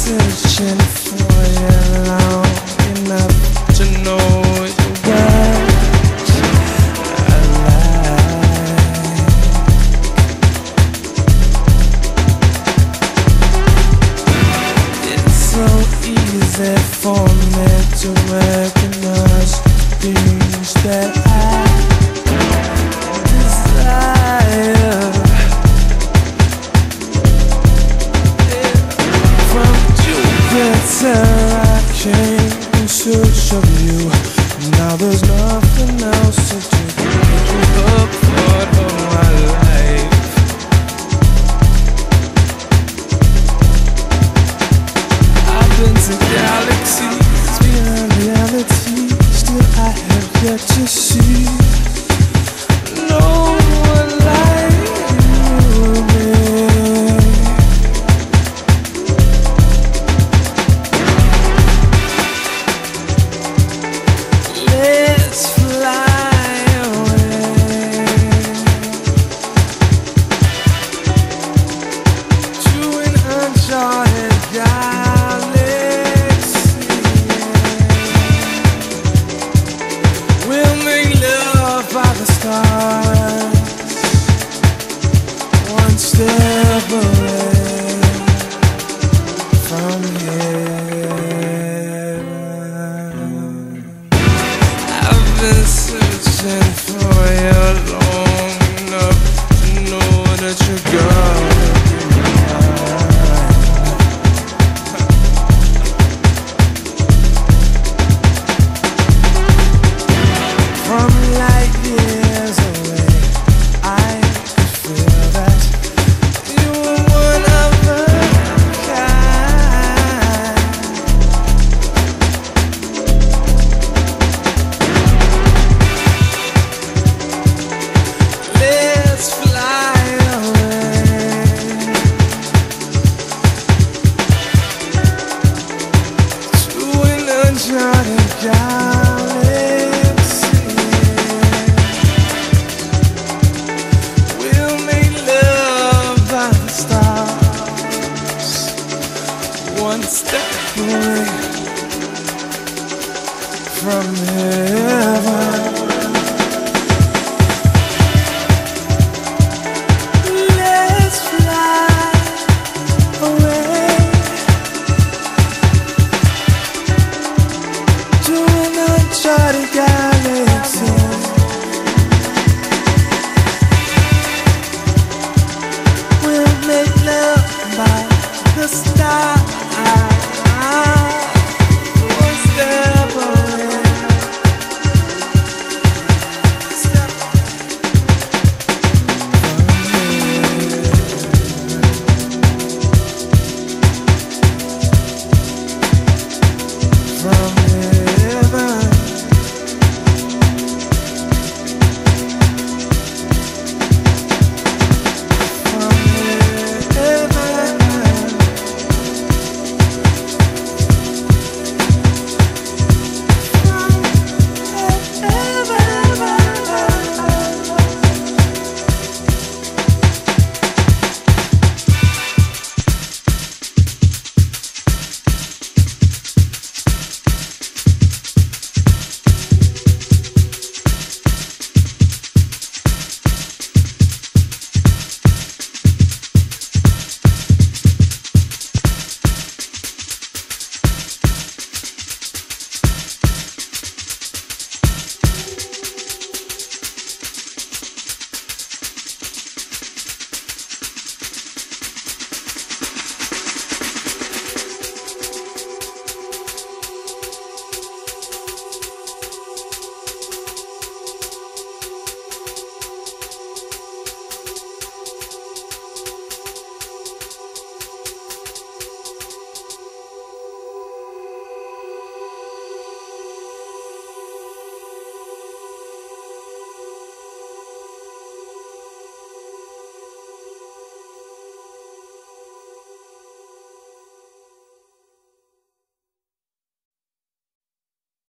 searching for you. Long enough to know. others know searching for from heaven. Let's fly away to an uncharted galaxy.